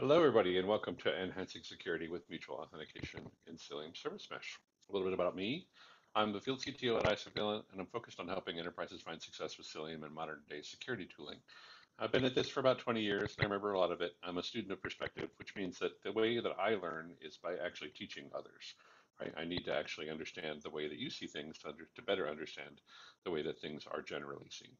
Hello, everybody, and welcome to Enhancing Security with Mutual Authentication in Cilium Service Mesh. A little bit about me. I'm the field CTO at Isovalent, and I'm focused on helping enterprises find success with Cilium and modern day security tooling. I've been at this for about 20 years, and I remember a lot of it. I'm a student of perspective, which means that the way that I learn is by actually teaching others. Right? I need to actually understand the way that you see things to, under, to better understand the way that things are generally seen.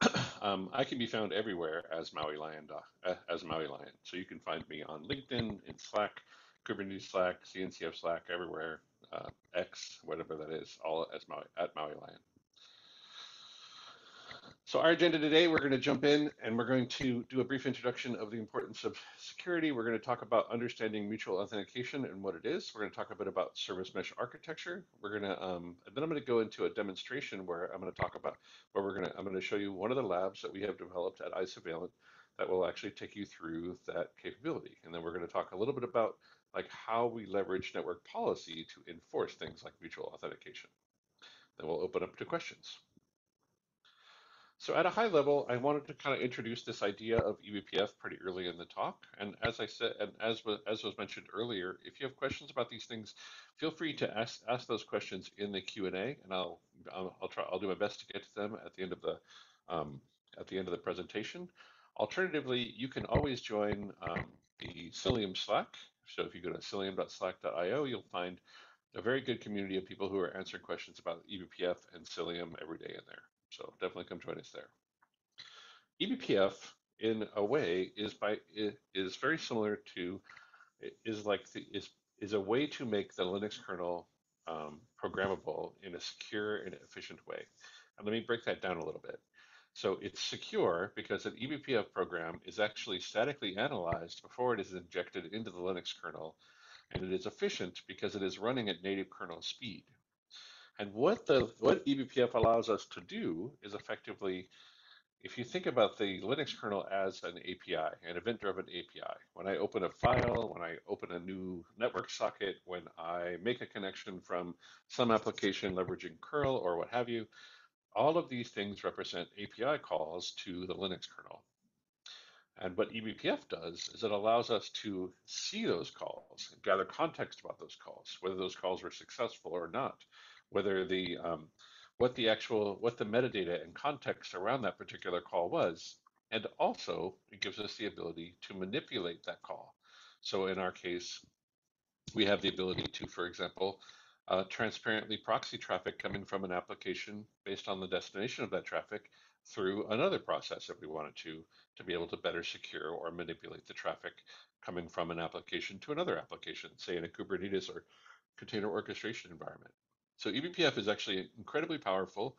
um, I can be found everywhere as Maui Lion, uh, as Maui Lion. So you can find me on LinkedIn, in Slack, Kubernetes Slack, CNCF Slack, everywhere, uh, X, whatever that is, all as Maui, at Maui Lion. So our agenda today, we're going to jump in and we're going to do a brief introduction of the importance of security. We're going to talk about understanding mutual authentication and what it is. We're going to talk a bit about service mesh architecture. We're going to, um, and then I'm going to go into a demonstration where I'm going to talk about, where we're going to, I'm going to show you one of the labs that we have developed at Isovalent that will actually take you through that capability. And then we're going to talk a little bit about like how we leverage network policy to enforce things like mutual authentication. Then we'll open up to questions. So at a high level, I wanted to kind of introduce this idea of eBPF pretty early in the talk. And as I said, and as was, as was mentioned earlier, if you have questions about these things, feel free to ask ask those questions in the Q and A, and I'll, I'll I'll try I'll do my best to get to them at the end of the um, at the end of the presentation. Alternatively, you can always join um, the Cilium Slack. So if you go to cilium.slack.io, you'll find a very good community of people who are answering questions about eBPF and Cilium every day in there. So definitely come join us there. eBPF, in a way, is by is very similar to is like the, is is a way to make the Linux kernel um, programmable in a secure and efficient way. And let me break that down a little bit. So it's secure because an eBPF program is actually statically analyzed before it is injected into the Linux kernel, and it is efficient because it is running at native kernel speed. And what the what eBPF allows us to do is effectively, if you think about the Linux kernel as an API, an event-driven API, when I open a file, when I open a new network socket, when I make a connection from some application leveraging curl or what have you, all of these things represent API calls to the Linux kernel. And what eBPF does is it allows us to see those calls, gather context about those calls, whether those calls were successful or not, whether the um, what the actual what the metadata and context around that particular call was, and also it gives us the ability to manipulate that call. So in our case, we have the ability to, for example, uh, transparently proxy traffic coming from an application based on the destination of that traffic through another process if we wanted to, to be able to better secure or manipulate the traffic coming from an application to another application, say in a Kubernetes or container orchestration environment. So eBPF is actually incredibly powerful,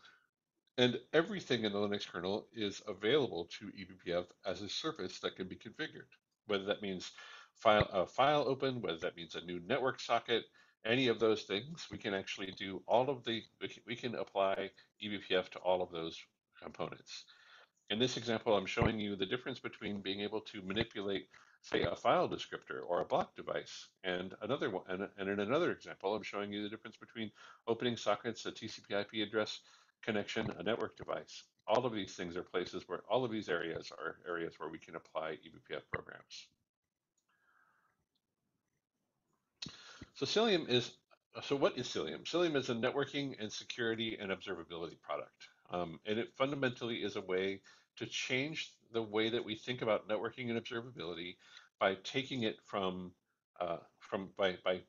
and everything in the Linux kernel is available to eBPF as a service that can be configured. Whether that means file a file open, whether that means a new network socket, any of those things, we can actually do all of the, we can apply eBPF to all of those components. In this example, I'm showing you the difference between being able to manipulate say a file descriptor or a block device. And another one, and, and in another example, I'm showing you the difference between opening sockets, a TCP IP address connection, a network device. All of these things are places where all of these areas are areas where we can apply eBPF programs. So Cilium is, so what is Cilium? Cilium is a networking and security and observability product. Um, and it fundamentally is a way to change the way that we think about networking and observability by taking it from uh, from by by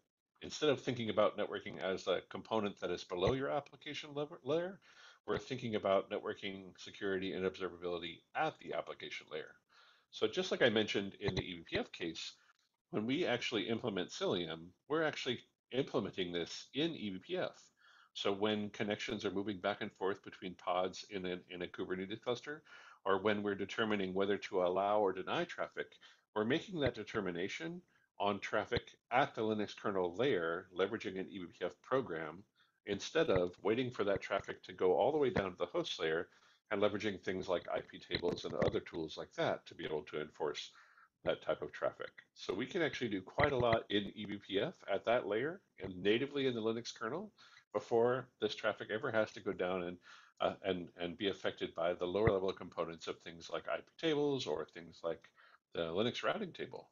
instead of thinking about networking as a component that is below your application layer, we're thinking about networking security and observability at the application layer. So just like I mentioned in the eBPF case, when we actually implement Cilium, we're actually implementing this in eBPF. So when connections are moving back and forth between pods in a, in a Kubernetes cluster, or when we're determining whether to allow or deny traffic, we're making that determination on traffic at the Linux kernel layer, leveraging an eBPF program, instead of waiting for that traffic to go all the way down to the host layer and leveraging things like IP tables and other tools like that to be able to enforce that type of traffic. So we can actually do quite a lot in eBPF at that layer and natively in the Linux kernel before this traffic ever has to go down and uh, and and be affected by the lower level components of things like IP tables or things like the Linux routing table.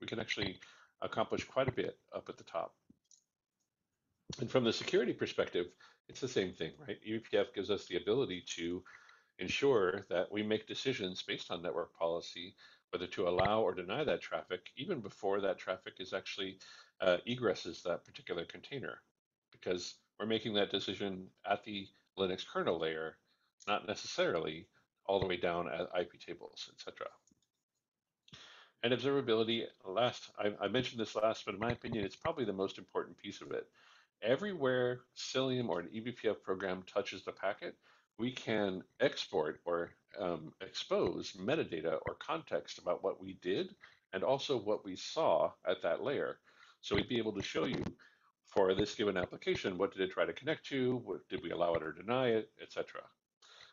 We can actually accomplish quite a bit up at the top. And from the security perspective, it's the same thing, right? eBPF gives us the ability to ensure that we make decisions based on network policy, whether to allow or deny that traffic, even before that traffic is actually uh, egresses that particular container, because we're making that decision at the Linux kernel layer, not necessarily all the way down at IP tables, etc. And observability, last, I, I, mentioned this last, but in my opinion, it's probably the most important piece of it. Everywhere Cilium or an eBPF program touches the packet, we can export or um, expose metadata or context about what we did and also what we saw at that layer. So we'd be able to show you for this given application, what did it try to connect to? What, did we allow it or deny it, etc.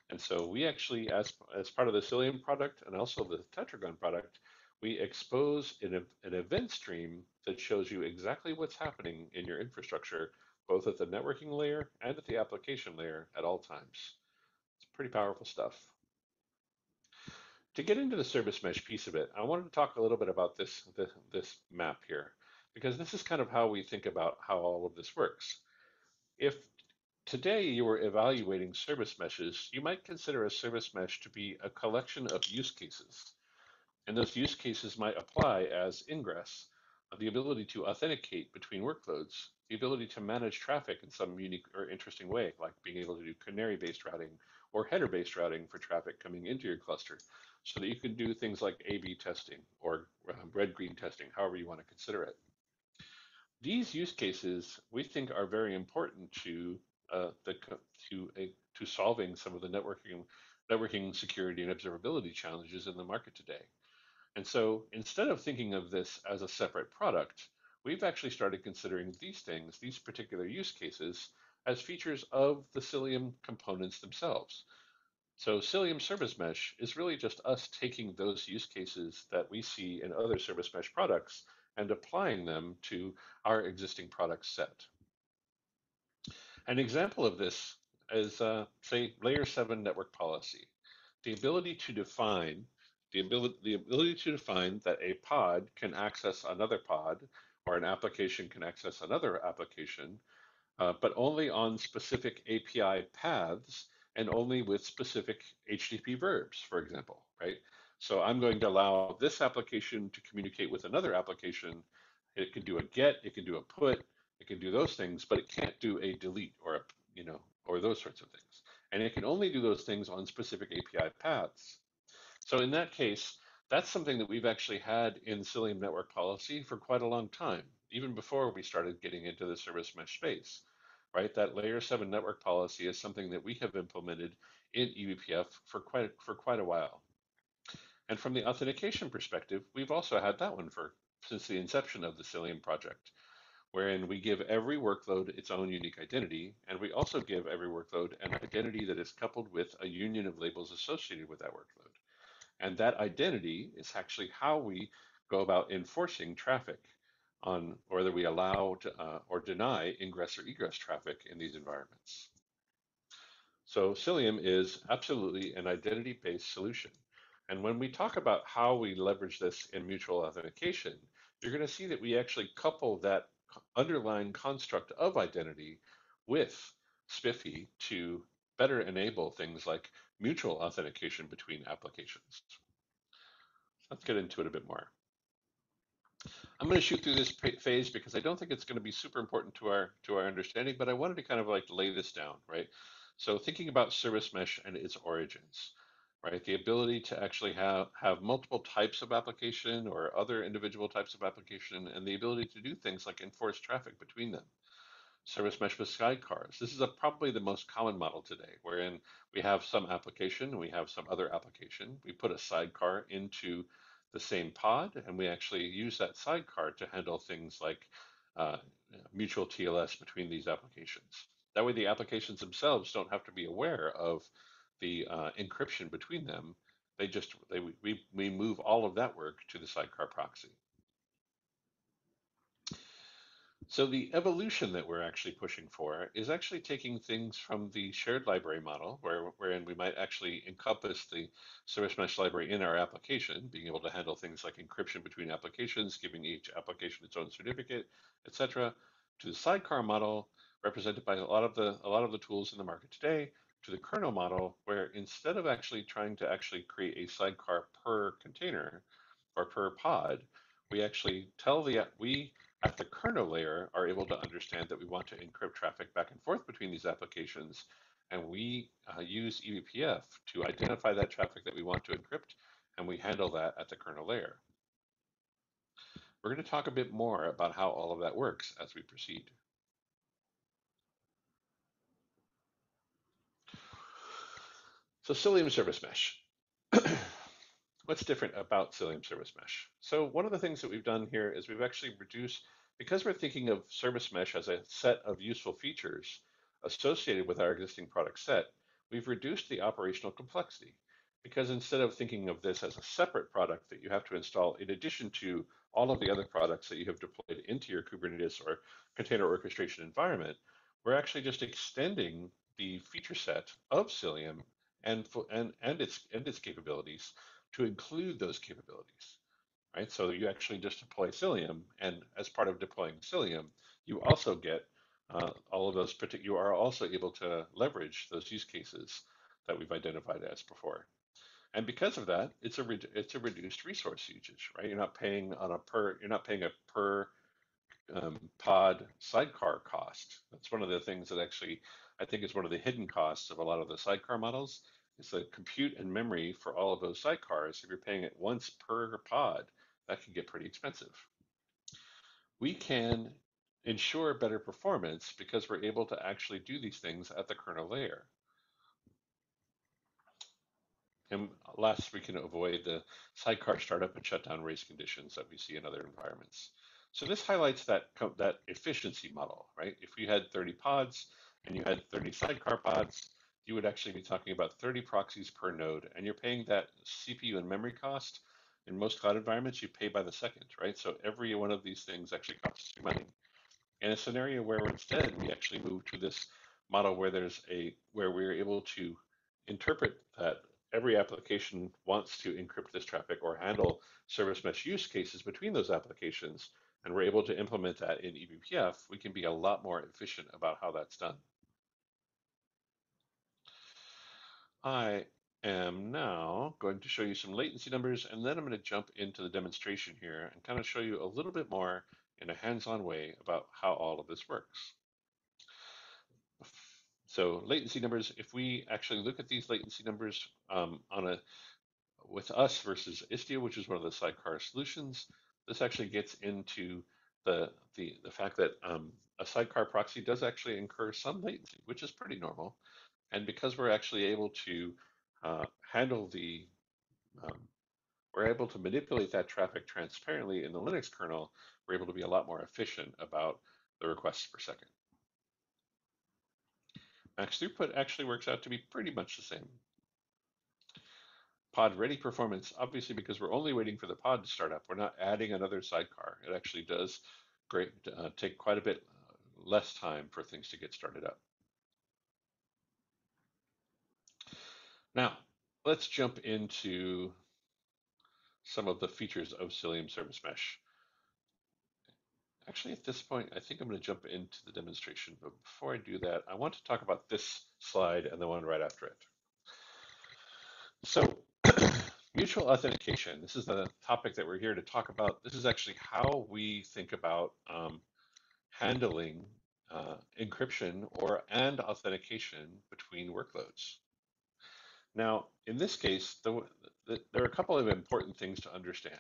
And so we actually, as, as part of the Cilium product and also the Tetragon product, we expose an, an event stream that shows you exactly what's happening in your infrastructure, both at the networking layer and at the application layer at all times. It's pretty powerful stuff. To get into the service mesh piece of it, I wanted to talk a little bit about this, this, this map here, because this is kind of how we think about how all of this works. If today you were evaluating service meshes, you might consider a service mesh to be a collection of use cases and those use cases might apply as ingress, the ability to authenticate between workloads, the ability to manage traffic in some unique or interesting way, like being able to do canary-based routing or header-based routing for traffic coming into your cluster, so that you can do things like A-B testing or um, red-green testing, however you want to consider it. These use cases we think are very important to uh, the to a, to solving some of the networking networking security and observability challenges in the market today. And so instead of thinking of this as a separate product, we've actually started considering these things, these particular use cases, as features of the Cilium components themselves. So Cilium Service Mesh is really just us taking those use cases that we see in other Service Mesh products and applying them to our existing product set. An example of this is, uh, say, layer seven network policy. The ability to define the ability, the ability to define that a pod can access another pod or an application can access another application, uh, but only on specific API paths and only with specific HTTP verbs, for example, right? So I'm going to allow this application to communicate with another application. It can do a get, it can do a put, it can do those things, but it can't do a delete or a, you know, or those sorts of things. And it can only do those things on specific API paths. So in that case, that's something that we've actually had in Cilium network policy for quite a long time, even before we started getting into the service mesh space, right? That layer seven network policy is something that we have implemented in eBPF for quite, for quite a while. And from the authentication perspective, we've also had that one for since the inception of the Cilium project, wherein we give every workload its own unique identity, and we also give every workload an identity that is coupled with a union of labels associated with that workload. And that identity is actually how we go about enforcing traffic on whether we allow to, uh, or deny ingress or egress traffic in these environments. So Cilium is absolutely an identity-based solution. And when we talk about how we leverage this in mutual authentication, you're going to see that we actually couple that underlying construct of identity with SPIFFE to better enable things like mutual authentication between applications. Let's get into it a bit more. I'm going to shoot through this phase because I don't think it's going to be super important to our to our understanding, but I wanted to kind of like lay this down, right? So thinking about service mesh and its origins, right? The ability to actually have have multiple types of application or other individual types of application, and the ability to do things like enforce traffic between them service mesh with sidecars. This is a, probably the most common model today, wherein we have some application, we have some other application, we put a sidecar into the same pod, and we actually use that sidecar to handle things like uh, mutual TLS between these applications. That way the applications themselves don't have to be aware of the uh, encryption between them. They just, they, we, we move all of that work to the sidecar proxy. So the evolution that we're actually pushing for is actually taking things from the shared library model, where, wherein we might actually encompass the service mesh library in our application, being able to handle things like encryption between applications, giving each application its own certificate, etc., to the sidecar model, represented by a lot of the a lot of the tools in the market today, to the kernel model, where instead of actually trying to actually create a sidecar per container or per pod, we actually tell the we at the kernel layer are able to understand that we want to encrypt traffic back and forth between these applications. And we uh, use eBPF to identify that traffic that we want to encrypt, and we handle that at the kernel layer. We're going to talk a bit more about how all of that works as we proceed. So Cilium Service Mesh. What's different about Cilium Service Mesh? So one of the things that we've done here is we've actually reduced, because we're thinking of Service Mesh as a set of useful features associated with our existing product set, we've reduced the operational complexity. Because instead of thinking of this as a separate product that you have to install in addition to all of the other products that you have deployed into your Kubernetes or container orchestration environment, we're actually just extending the feature set of Cilium and, and, and, its, and its capabilities to include those capabilities, right? So you actually just deploy Cilium, and as part of deploying Cilium, you also get uh, all of those particular, you are also able to leverage those use cases that we've identified as before. And because of that, it's a it's a reduced resource usage, right? You're not paying on a per you're not paying a per um, pod sidecar cost. That's one of the things that actually I think is one of the hidden costs of a lot of the sidecar models is the compute and memory for all of those sidecars. If you're paying it once per pod, that can get pretty expensive. We can ensure better performance because we're able to actually do these things at the kernel layer. And last, we can avoid the sidecar startup and shutdown race conditions that we see in other environments. So this highlights that, that efficiency model, right? If you had 30 pods and you had 30 sidecar pods, you would actually be talking about 30 proxies per node, and you're paying that CPU and memory cost. In most cloud environments, you pay by the second, right? So every one of these things actually costs you money. In a scenario where instead we actually move to this model where there's a where we're able to interpret that every application wants to encrypt this traffic or handle service mesh use cases between those applications, and we're able to implement that in eBPF, we can be a lot more efficient about how that's done. I am now going to show you some latency numbers, and then I'm going to jump into the demonstration here and kind of show you a little bit more in a hands-on way about how all of this works. So latency numbers, if we actually look at these latency numbers um, on a with us versus Istio, which is one of the sidecar solutions, this actually gets into the the, the fact that um, a sidecar proxy does actually incur some latency, which is pretty normal. And because we're actually able to uh, handle the, um, we're able to manipulate that traffic transparently in the Linux kernel, we're able to be a lot more efficient about the requests per second. Max throughput actually works out to be pretty much the same. Pod ready performance, obviously because we're only waiting for the pod to start up, we're not adding another sidecar. It actually does great, uh, take quite a bit less time for things to get started up. Now, let's jump into some of the features of Cilium Service Mesh. Actually, at this point, I think I'm going to jump into the demonstration. But before I do that, I want to talk about this slide and the one right after it. So mutual authentication, this is the topic that we're here to talk about. This is actually how we think about um, handling uh, encryption or and authentication between workloads. Now, in this case, the, the, there are a couple of important things to understand.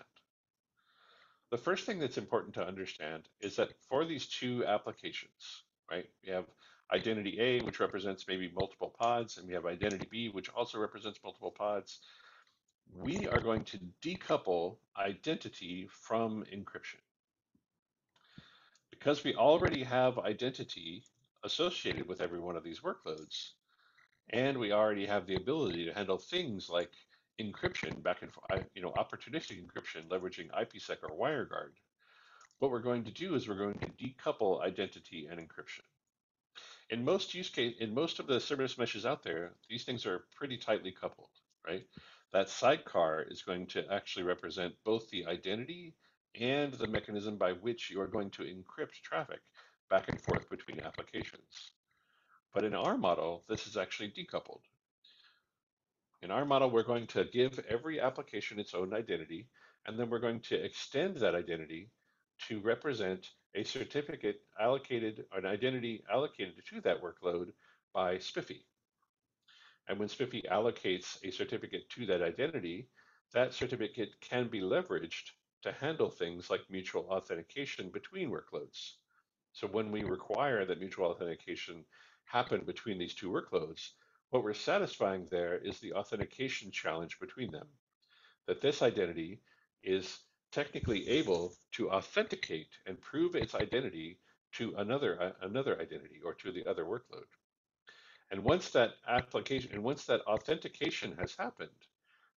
The first thing that's important to understand is that for these two applications, right, we have identity A, which represents maybe multiple pods, and we have identity B, which also represents multiple pods. We are going to decouple identity from encryption. Because we already have identity associated with every one of these workloads, and we already have the ability to handle things like encryption back and forth, you know opportunistic encryption leveraging IPsec or WireGuard. what we're going to do is we're going to decouple identity and encryption. In most use case, in most of the service meshes out there, these things are pretty tightly coupled, right? That sidecar is going to actually represent both the identity and the mechanism by which you are going to encrypt traffic back and forth between applications. But in our model, this is actually decoupled. In our model, we're going to give every application its own identity, and then we're going to extend that identity to represent a certificate allocated, an identity allocated to that workload by SPIFFE. And when SPIFFE allocates a certificate to that identity, that certificate can be leveraged to handle things like mutual authentication between workloads. So when we require that mutual authentication happen between these two workloads, what we're satisfying there is the authentication challenge between them. That this identity is technically able to authenticate and prove its identity to another uh, another identity or to the other workload. And once that application and once that authentication has happened,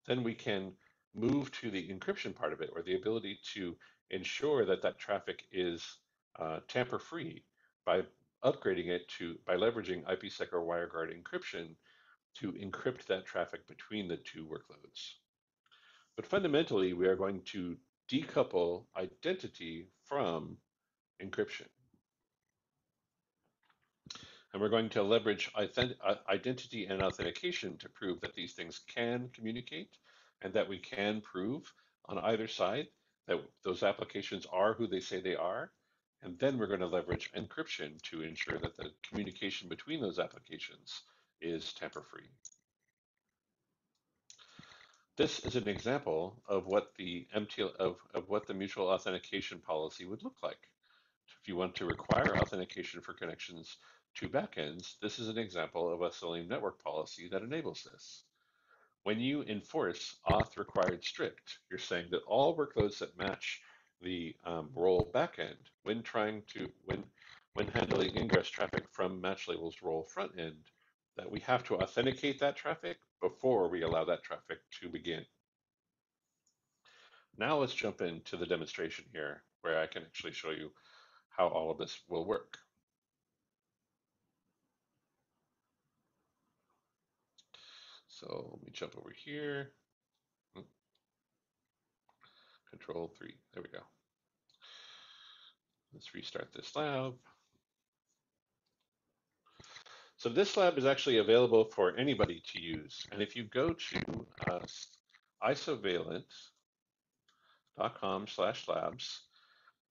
then we can move to the encryption part of it or the ability to ensure that that traffic is uh, tamper free by upgrading it to by leveraging IPsec or WireGuard encryption to encrypt that traffic between the two workloads. But fundamentally, we are going to decouple identity from encryption. And we're going to leverage uh, identity and authentication to prove that these things can communicate and that we can prove on either side that those applications are who they say they are. And then we're going to leverage encryption to ensure that the communication between those applications is tamper-free. This is an example of what the MTL of, of what the mutual authentication policy would look like. If you want to require authentication for connections to backends, this is an example of a Cilium network policy that enables this. When you enforce auth required strict, you're saying that all workloads that match the um, role backend when trying to when when handling ingress traffic from match labels role front end that we have to authenticate that traffic before we allow that traffic to begin. Now let's jump into the demonstration here where I can actually show you how all of this will work. So let me jump over here. Control three, there we go. Let's restart this lab. So this lab is actually available for anybody to use. And if you go to uh, isovalent.com slash labs,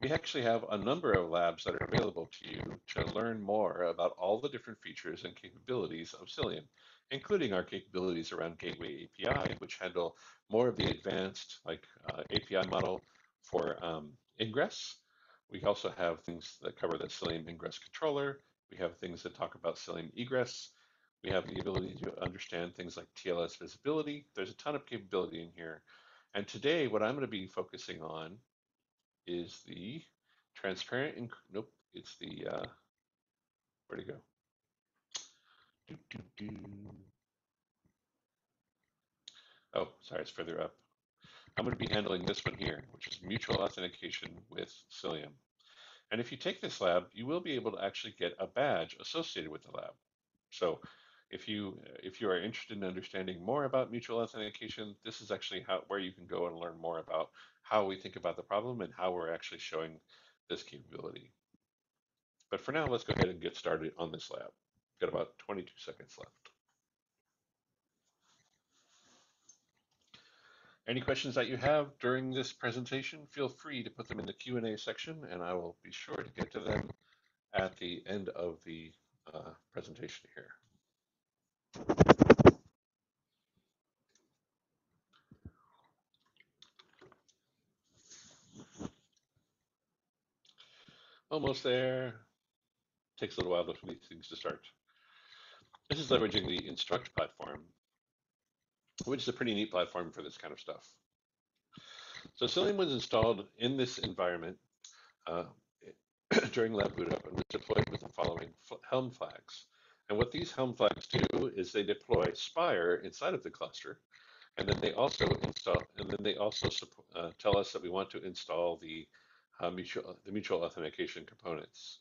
we actually have a number of labs that are available to you to learn more about all the different features and capabilities of Cilium, including our capabilities around Gateway API, which handle more of the advanced like uh, API model for um, ingress. We also have things that cover the Cilium ingress controller, we have things that talk about Cilium egress. We have the ability to understand things like TLS visibility. There's a ton of capability in here. And today, what I'm going to be focusing on is the transparent, nope, it's the, uh, where'd it go? Oh, sorry, it's further up. I'm going to be handling this one here, which is mutual authentication with Cilium. And if you take this lab, you will be able to actually get a badge associated with the lab. So if you if you are interested in understanding more about mutual authentication, this is actually how where you can go and learn more about how we think about the problem and how we're actually showing this capability. But for now, let's go ahead and get started on this lab. Got about 22 seconds left. Any questions that you have during this presentation, feel free to put them in the Q&A section and I will be sure to get to them at the end of the uh, presentation here. Almost there. Takes a little while for these things to start. This is leveraging the Instruqt platform which is a pretty neat platform for this kind of stuff. So Cilium was installed in this environment uh, during lab boot up and was deployed with the following Helm flags. And what these Helm flags do is they deploy Spire inside of the cluster, and then they also install, and then they also uh, tell us that we want to install the uh, mutual, the mutual authentication components.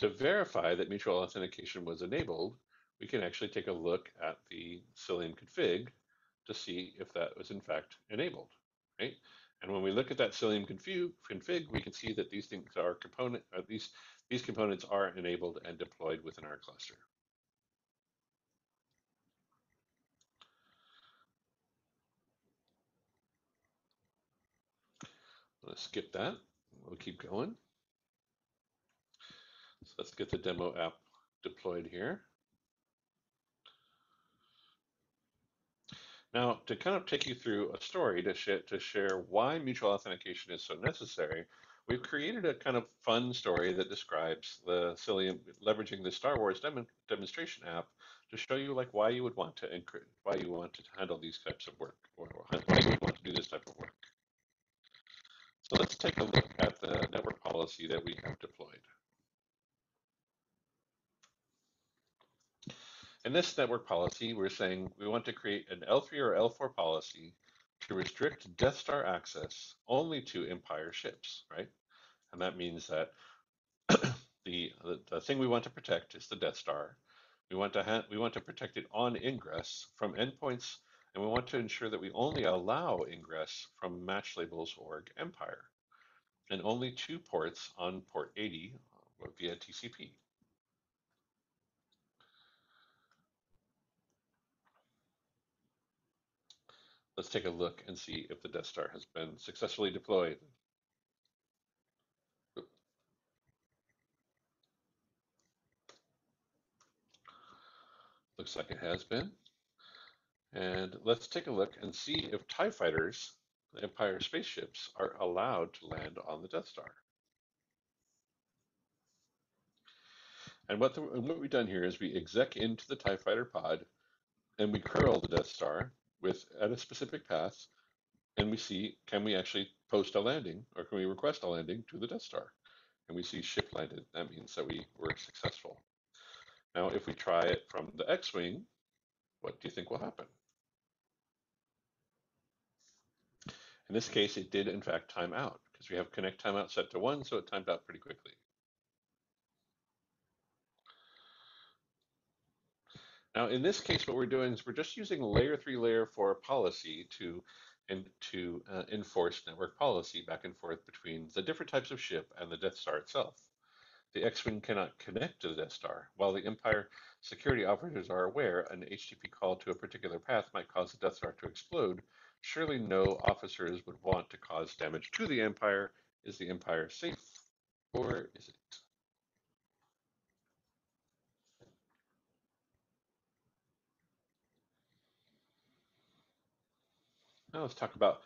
To verify that mutual authentication was enabled, we can actually take a look at the Cilium config to see if that was in fact enabled, right? And when we look at that Cilium config, we can see that these things are component, uh, these, these components are enabled and deployed within our cluster. Let's skip that. We'll keep going. So let's get the demo app deployed here. Now, to kind of take you through a story to, sh to share why mutual authentication is so necessary, we've created a kind of fun story that describes the Cilium leveraging the Star Wars dem demonstration app to show you like why you would want to why you want to handle these types of work or why you would want to do this type of work. So let's take a look at the network policy that we have deployed. In this network policy, we're saying we want to create an L3 or L4 policy to restrict Death Star access only to Empire ships, right? And that means that the, the, the thing we want to protect is the Death Star. We want to we want to protect it on ingress from endpoints, and we want to ensure that we only allow ingress from match labels org Empire, and only two ports on port 80 uh, via TCP. Let's take a look and see if the Death Star has been successfully deployed. Looks like it has been. And let's take a look and see if TIE fighters, the Empire spaceships, are allowed to land on the Death Star. And what, the, what we've done here is we exec into the TIE fighter pod and we curl the Death Star with at a specific path, and we see can we actually post a landing or can we request a landing to the Death Star? And we see ship landed. That means that we were successful. Now, if we try it from the X-Wing, what do you think will happen? In this case, it did in fact time out because we have connect timeout set to one, so it timed out pretty quickly. Now, in this case, what we're doing is we're just using layer three, layer four policy to and to uh, enforce network policy back and forth between the different types of ship and the Death Star itself. The X-Wing cannot connect to the Death Star. While the Empire security operators are aware an HTTP call to a particular path might cause the Death Star to explode, surely no officers would want to cause damage to the Empire. Is the Empire safe, or is it? Now let's talk about,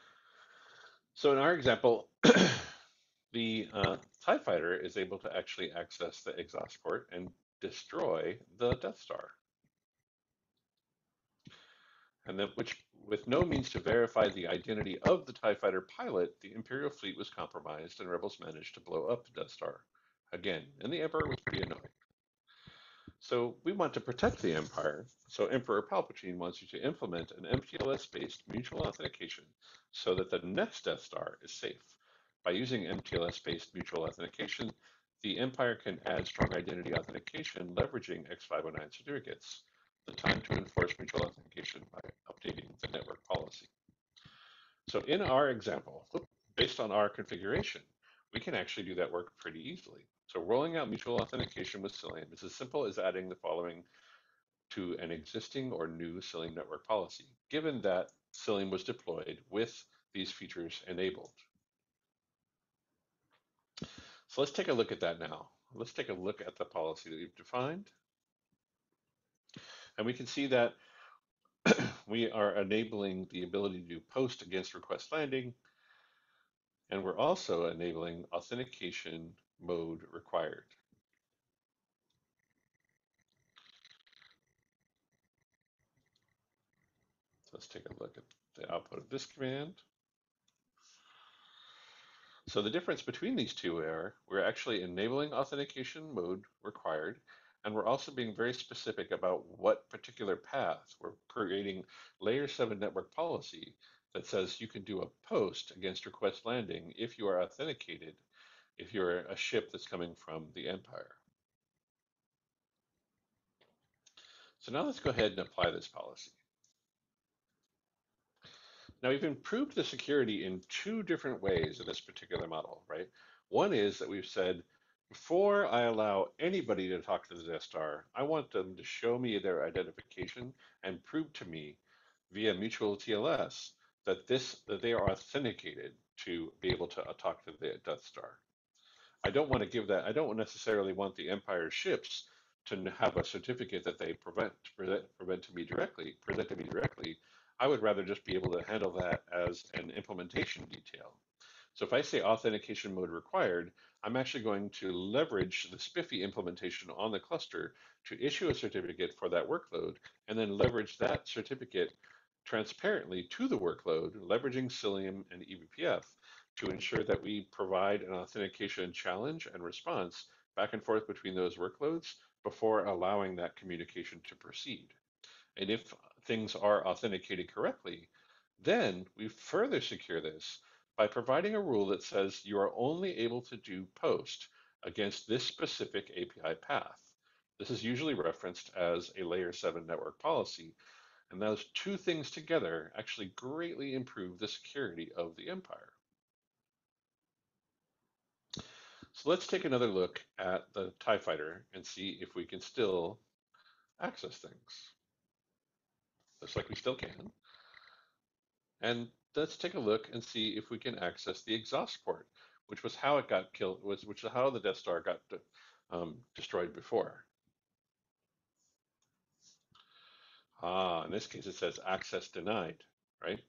so in our example, the uh, TIE fighter is able to actually access the exhaust port and destroy the Death Star. And then, which, with no means to verify the identity of the TIE fighter pilot, the Imperial fleet was compromised and rebels managed to blow up the Death Star. Again, and the Emperor was pretty annoyed. So we want to protect the empire. So Emperor Palpatine wants you to implement an MTLS-based mutual authentication so that the next Death Star is safe. By using MTLS-based mutual authentication, the empire can add strong identity authentication leveraging X509 certificates. The time to enforce mutual authentication by updating the network policy. So in our example, based on our configuration, we can actually do that work pretty easily. So rolling out mutual authentication with Cilium is as simple as adding the following to an existing or new Cilium network policy, given that Cilium was deployed with these features enabled. So let's take a look at that now. Let's take a look at the policy that we've defined. And we can see that we are enabling the ability to post against request landing, and we're also enabling authentication mode required. Let's take a look at the output of this command. So the difference between these two are we're actually enabling authentication mode required, and we're also being very specific about what particular path we're creating layer seven network policy that says you can do a post against request landing if you are authenticated, if you're a ship that's coming from the Empire. So now let's go ahead and apply this policy. Now we've improved the security in two different ways in this particular model, right? One is that we've said, before I allow anybody to talk to the Death Star, I want them to show me their identification and prove to me via mutual TLS that this that they are authenticated to be able to uh, talk to the Death Star. I don't want to give that. I don't necessarily want the Empire ships to have a certificate that they prevent present, prevent to me directly, present to me directly. I would rather just be able to handle that as an implementation detail. So if I say authentication mode required, I'm actually going to leverage the SPIFFE implementation on the cluster to issue a certificate for that workload, and then leverage that certificate transparently to the workload, leveraging Cilium and eBPF to ensure that we provide an authentication challenge and response back and forth between those workloads before allowing that communication to proceed. And if things are authenticated correctly, then we further secure this by providing a rule that says you are only able to do post against this specific API path. This is usually referenced as a layer 7 network policy, and those two things together actually greatly improve the security of the empire. So let's take another look at the TIE fighter and see if we can still access things. Looks like we still can. And let's take a look and see if we can access the exhaust port, which was how it got killed, was which is how the Death Star got um, destroyed before. Ah, in this case it says access denied, right?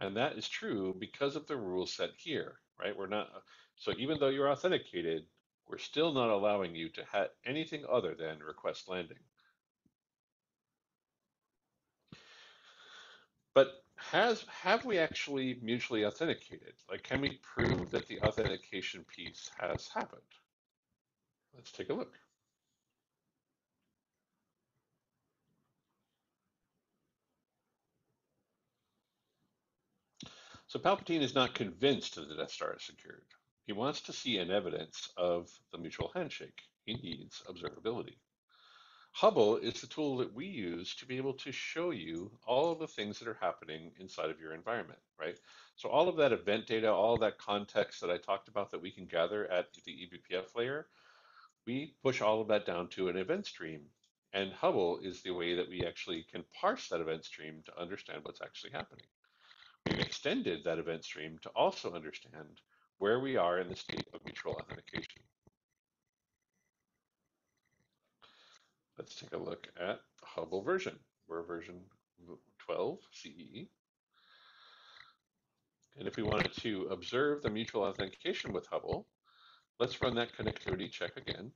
And that is true because of the rule set here, right? We're not so even though you're authenticated, we're still not allowing you to have anything other than request landing. But has have we actually mutually authenticated? Like, can we prove that the authentication piece has happened? Let's take a look. So Palpatine is not convinced that the Death Star is secured. He wants to see an evidence of the mutual handshake. He needs observability. Hubble is the tool that we use to be able to show you all of the things that are happening inside of your environment, right? So all of that event data, all that context that I talked about that we can gather at the eBPF layer, we push all of that down to an event stream. And Hubble is the way that we actually can parse that event stream to understand what's actually happening. Extended that event stream to also understand where we are in the state of mutual authentication. Let's take a look at Hubble version. We're version 12 CE. And if we wanted to observe the mutual authentication with Hubble, let's run that connectivity check again.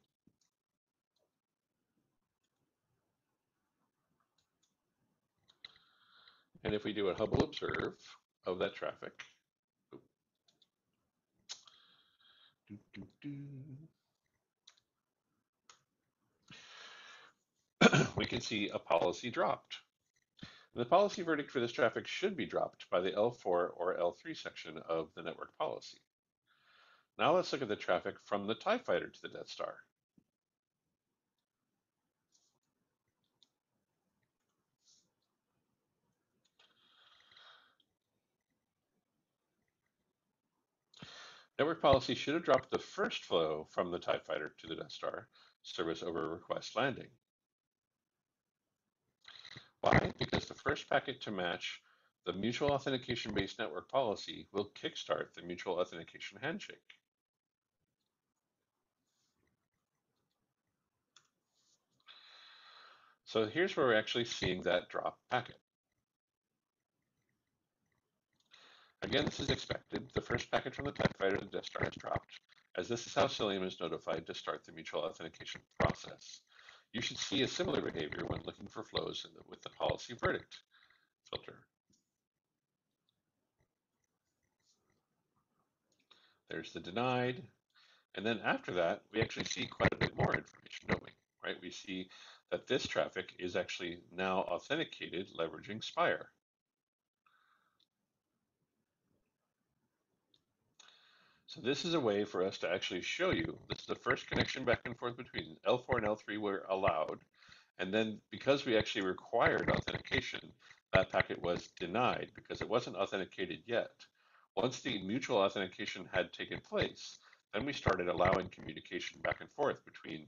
And if we do a Hubble observe of that traffic, we can see a policy dropped. The policy verdict for this traffic should be dropped by the L4 or L3 section of the network policy. Now let's look at the traffic from the TIE fighter to the Death Star. Network policy should have dropped the first flow from the TIE fighter to the Death Star service over request landing. Why? Because the first packet to match the mutual authentication based network policy will kickstart the mutual authentication handshake. So here's where we're actually seeing that drop packet. Again, this is expected. The first packet from the fighter to the Death Star is dropped, as this is how Cilium is notified to start the mutual authentication process. You should see a similar behavior when looking for flows the, with the policy verdict filter. There's the denied. And then after that, we actually see quite a bit more information, don't we? Right? We see that this traffic is actually now authenticated leveraging Spire. This is a way for us to actually show you, this is the first connection back and forth between L4 and L3 were allowed. And then because we actually required authentication, that packet was denied because it wasn't authenticated yet. Once the mutual authentication had taken place, then we started allowing communication back and forth between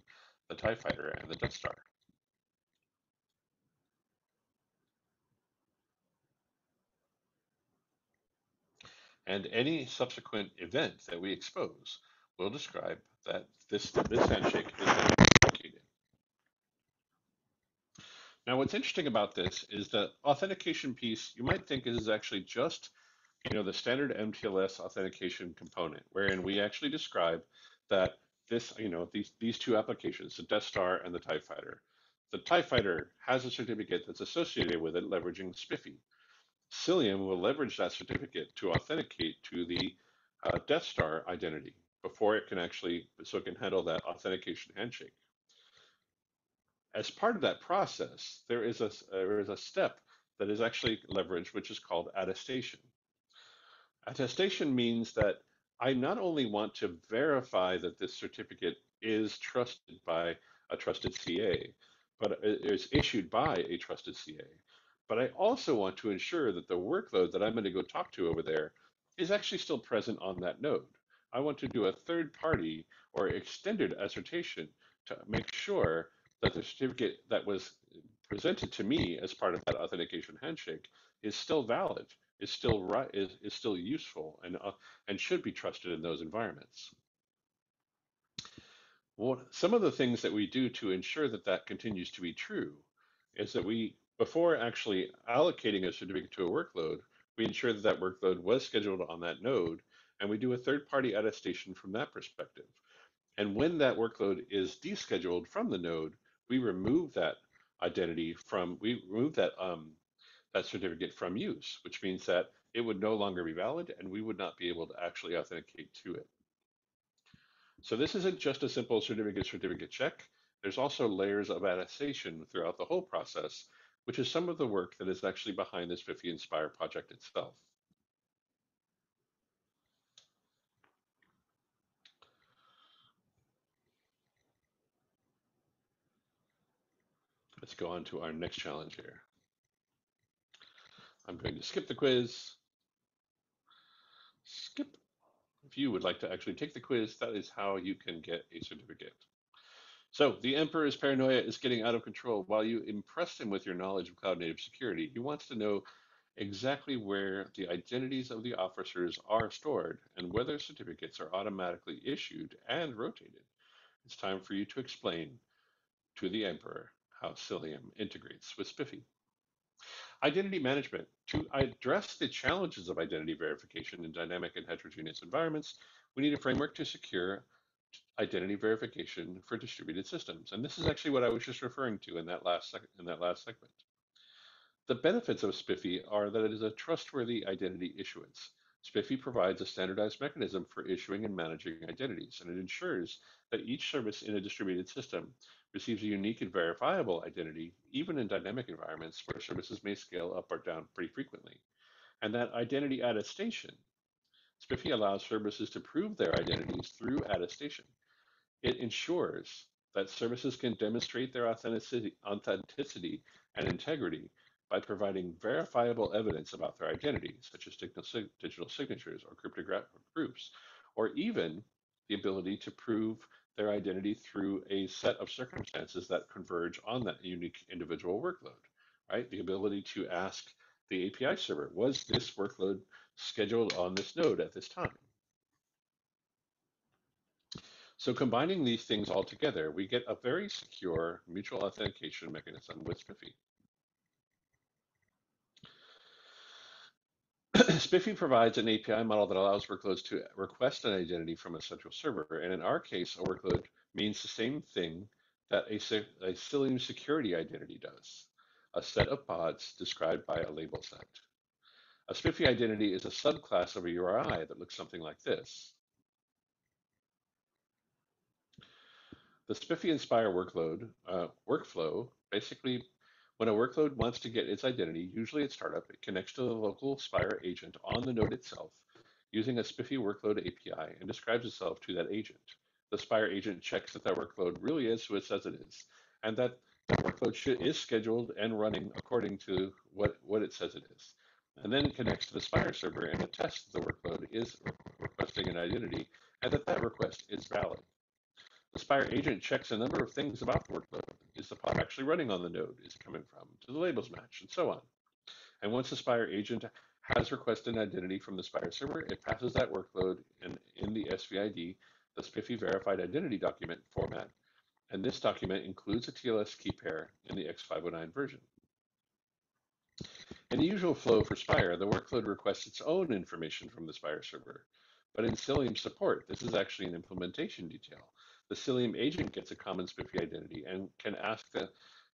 the TIE fighter and the Death Star. And any subsequent event that we expose will describe that this, this handshake is executed. Now, what's interesting about this is that authentication piece, you might think is actually just you know, the standard MTLS authentication component, wherein we actually describe that this, you know, these, these two applications, the Death Star and the TIE Fighter, the TIE Fighter has a certificate that's associated with it leveraging SPIFFE. Cilium will leverage that certificate to authenticate to the uh, Death Star identity before it can actually, so it can handle that authentication handshake. As part of that process, there is a, there is a step that is actually leveraged, which is called attestation. Attestation means that I not only want to verify that this certificate is trusted by a trusted CA, but is issued by a trusted CA, but I also want to ensure that the workload that I'm going to go talk to over there is actually still present on that node. I want to do a third party or extended assertion to make sure that the certificate that was presented to me as part of that authentication handshake is still valid is still right is, is still useful and uh, and should be trusted in those environments. Well, some of the things that we do to ensure that that continues to be true is that we before actually allocating a certificate to a workload, we ensure that that workload was scheduled on that node, and we do a third-party attestation from that perspective. And when that workload is descheduled from the node, we remove that identity from we remove that um, that certificate from use, which means that it would no longer be valid and we would not be able to actually authenticate to it. So this isn't just a simple certificate certificate check. There's also layers of attestation throughout the whole process, which is some of the work that is actually behind this SPIFFE and Spire project itself. Let's go on to our next challenge here. I'm going to skip the quiz. Skip. If you would like to actually take the quiz, that is how you can get a certificate. So the Emperor's paranoia is getting out of control. While you impress him with your knowledge of cloud native security, he wants to know exactly where the identities of the officers are stored and whether certificates are automatically issued and rotated. It's time for you to explain to the Emperor how Cilium integrates with SPIFFE. Identity management. To address the challenges of identity verification in dynamic and heterogeneous environments, we need a framework to secure identity verification for distributed systems. And this is actually what I was just referring to in that last in that last segment. The benefits of SPIFFE are that it is a trustworthy identity issuance. SPIFFE provides a standardized mechanism for issuing and managing identities, and it ensures that each service in a distributed system receives a unique and verifiable identity, even in dynamic environments where services may scale up or down pretty frequently. And that identity attestation, SPIFFE allows services to prove their identities through attestation. It ensures that services can demonstrate their authenticity, authenticity and integrity by providing verifiable evidence about their identity, such as digital signatures or cryptographic proofs, or even the ability to prove their identity through a set of circumstances that converge on that unique individual workload, right? The ability to ask the API server, was this workload scheduled on this node at this time? So combining these things all together, we get a very secure mutual authentication mechanism with SPIFFE. SPIFFE provides an API model that allows workloads to request an identity from a central server. And in our case, a workload means the same thing that a, a Cilium security identity does, a set of pods described by a label set. A SPIFFE identity is a subclass of a URI that looks something like this. The SPIFFE and Spire workload uh, workflow basically when a workload wants to get its identity, usually at startup, it connects to the local Spire agent on the node itself. using a SPIFFE workload API and describes itself to that agent. The Spire agent checks that that workload really is who it says it is, and that that workload is scheduled and running according to what, what it says it is. And then connects to the Spire server and attests the workload is requesting an identity and that that request is valid. The Spire agent checks a number of things about the workload. Is the pod actually running on the node is it coming from? Do the labels match? And so on. And once the Spire agent has requested an identity from the Spire server, it passes that workload in, in the SVID, the SPIFFE verified identity document format. And this document includes a TLS key pair in the X509 version. In the usual flow for Spire, the workload requests its own information from the Spire server. But in Cilium support, this is actually an implementation detail. The Cilium agent gets a common SPIFFE identity and can ask the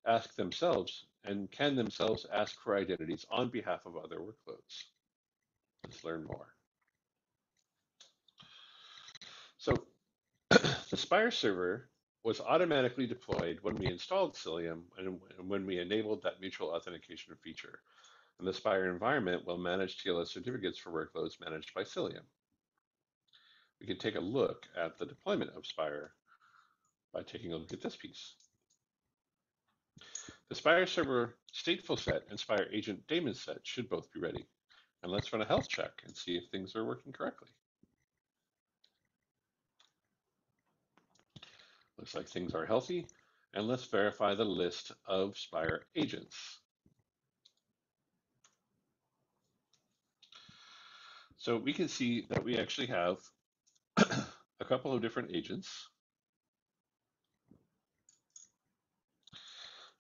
ask themselves and can themselves ask for identities on behalf of other workloads. Let's learn more. So the Spire server was automatically deployed when we installed Cilium and when we enabled that mutual authentication feature. And the Spire environment will manage TLS certificates for workloads managed by Cilium. We can take a look at the deployment of Spire by taking a look at this piece. The Spire server stateful set and Spire agent daemon set should both be ready. And let's run a health check and see if things are working correctly. Looks like things are healthy. And let's verify the list of Spire agents. So we can see that we actually have a couple of different agents.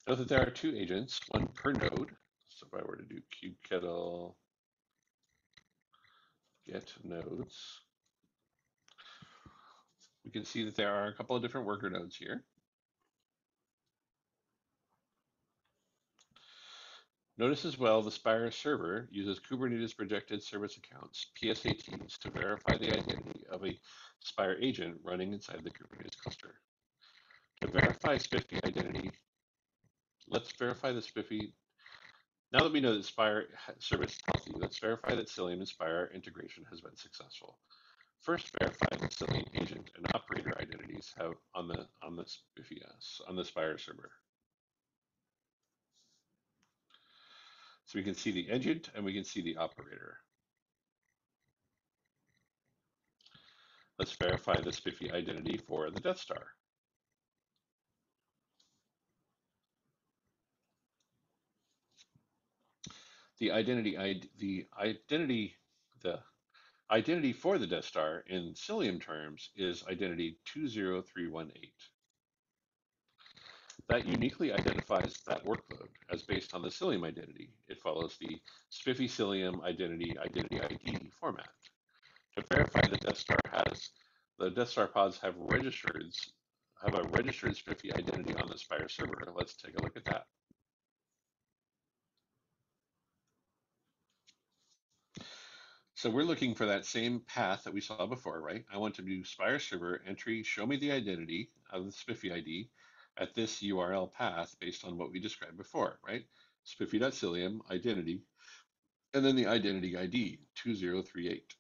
Note that there are two agents, one per node. So if I were to do kubectl get nodes, we can see that there are a couple of different worker nodes here. Notice as well the Spire server uses Kubernetes projected service accounts, PSATs, to verify the identity of a Spire agent running inside the Kubernetes cluster. To verify SPIFFE identity, let's verify the SPIFFE. Now that we know that Spire service is healthy, let's verify that Cilium and Spire integration has been successful. First, verify the Cilium agent and operator identities have on the on the SPIFFE on the Spire server. So we can see the agent and we can see the operator. Let's verify the SPIFFE identity for the Death Star. the identity the identity the identity for the Death Star in Cilium terms is identity 20318. That uniquely identifies that workload as based on the Cilium identity. It follows the SPIFFE Cilium identity identity ID format. To verify the Death Star has the Death Star pods have registered have a registered SPIFFE identity on the Spire server. Let's take a look at that. So we're looking for that same path that we saw before, right? I want to do Spire server entry, show me the identity of the SPIFFE ID at this URL path based on what we described before, right? SPIFFE.cilium identity, and then the identity ID 2038.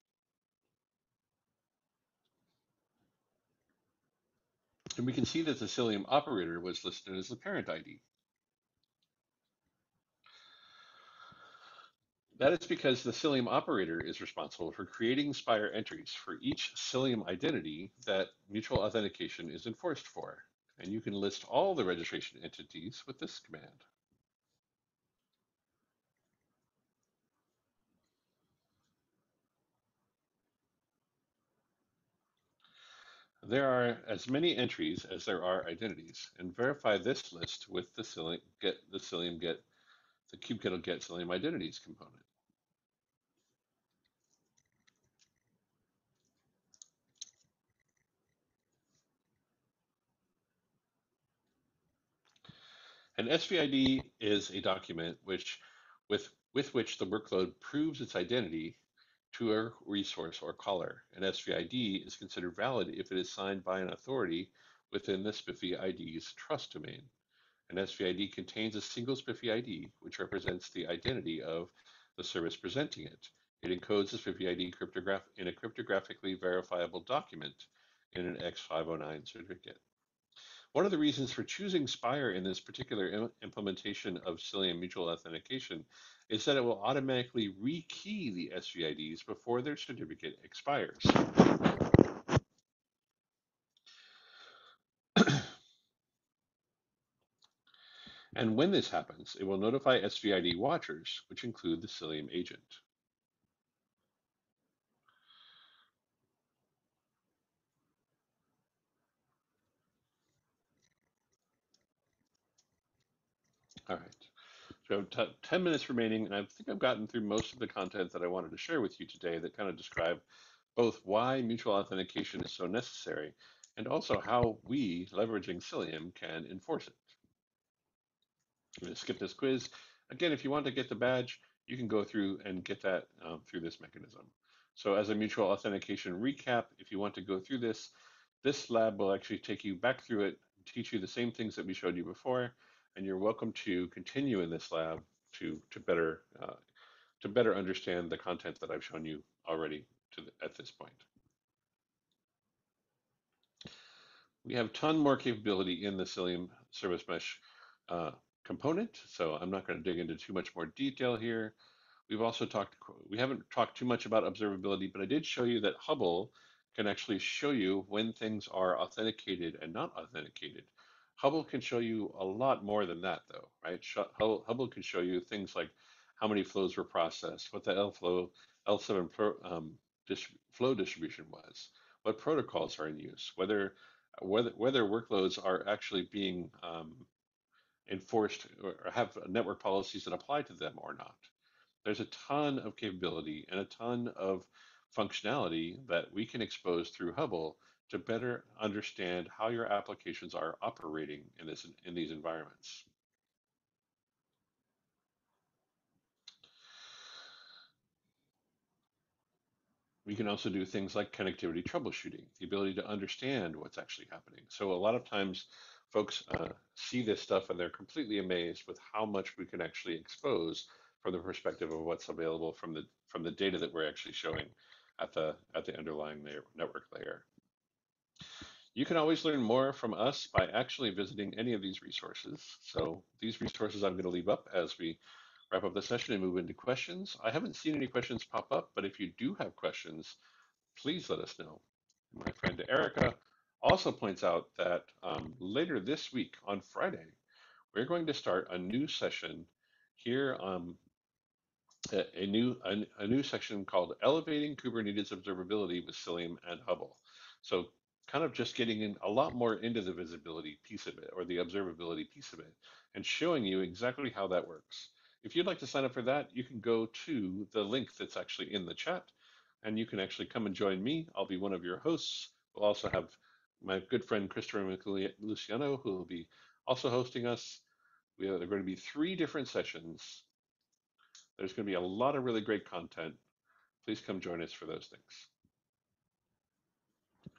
And we can see that the Cilium operator was listed as the parent ID. That is because the Cilium operator is responsible for creating Spire entries for each Cilium identity that mutual authentication is enforced for. And you can list all the registration entities with this command. There are as many entries as there are identities, and verify this list with the Cilium get the Cilium get the kubectl get Cilium identities component. An SVID is a document which, with, with which the workload proves its identity to a resource or caller. An SVID is considered valid if it is signed by an authority within the SPIFFE ID's trust domain. An SVID contains a single SPIFFE ID, which represents the identity of the service presenting it, It encodes the this ID cryptograph in a cryptographically verifiable document in an X509 certificate. One of the reasons for choosing Spire in this particular implementation of Cilium mutual authentication is that it will automatically rekey the SVIDs before their certificate expires. and when this happens, it will notify SVID watchers, which include the Cilium agent. All right. So 10 minutes remaining, and I think I've gotten through most of the content that I wanted to share with you today that kind of describe both why mutual authentication is so necessary and also how we, leveraging Cilium, can enforce it. I'm going to skip this quiz. Again, if you want to get the badge, you can go through and get that um, through this mechanism. So as a mutual authentication recap, if you want to go through this, this lab will actually take you back through it, teach you the same things that we showed you before, and you're welcome to continue in this lab to to better uh, to better understand the content that I've shown you already to the, at this point. We have ton more capability in the Cilium Service Mesh uh, component, so I'm not going to dig into too much more detail here. We've also talked, we haven't talked too much about observability, but I did show you that Hubble can actually show you when things are authenticated and not authenticated. Hubble can show you a lot more than that, though, right? Hubble can show you things like how many flows were processed, what the L flow L7 pro, um, dis flow distribution was, what protocols are in use, whether whether whether workloads are actually being um, enforced or have network policies that apply to them or not. There's a ton of capability and a ton of functionality that we can expose through Hubble to better understand how your applications are operating in, this, in these environments. We can also do things like connectivity troubleshooting, the ability to understand what's actually happening. So a lot of times folks uh, see this stuff and they're completely amazed with how much we can actually expose from the perspective of what's available from the from the data that we're actually showing at the at the underlying layer, network layer. You can always learn more from us by actually visiting any of these resources. So these resources I'm going to leave up as we wrap up the session and move into questions. I haven't seen any questions pop up, but if you do have questions, please let us know. My friend Erica also points out that um, later this week on Friday, we're going to start a new session here um, a, new a, a, new section called Elevating Kubernetes Observability with Cilium and Hubble. So kind of just getting in a lot more into the visibility piece of it or the observability piece of it and showing you exactly how that works. If you'd like to sign up for that, you can go to the link that's actually in the chat and you can actually come and join me. I'll be one of your hosts. We'll also have my good friend Christopher Luciano, who will be also hosting us. We are, there are going to be three different sessions. There's going to be a lot of really great content. Please come join us for those things.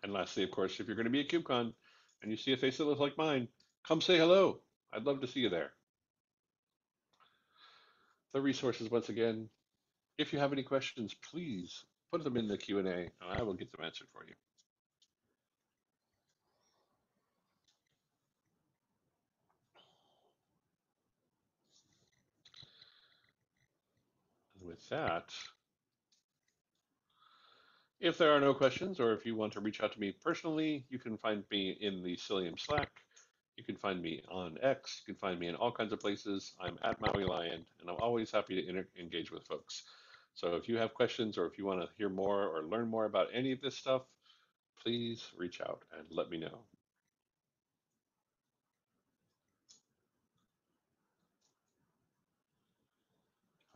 And lastly, of course, if you're going to be at KubeCon and you see a face that looks like mine, come say hello. I'd love to see you there. The resources, once again, if you have any questions, please put them in the Q&A and I will get them answered for you. And that, if there are no questions, or if you want to reach out to me personally, you can find me in the Cilium Slack. You can find me on X. You can find me in all kinds of places. I'm at Maui Lion, and I'm always happy to engage with folks. So if you have questions, or if you want to hear more or learn more about any of this stuff, please reach out and let me know.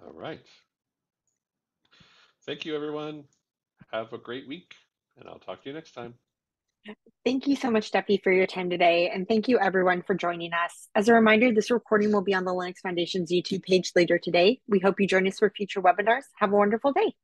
All right. Thank you, everyone. Have a great week, and I'll talk to you next time. Thank you so much, Duffy, for your time today. And thank you, everyone, for joining us. As a reminder, this recording will be on the Linux Foundation's YouTube page later today. We hope you join us for future webinars. Have a wonderful day.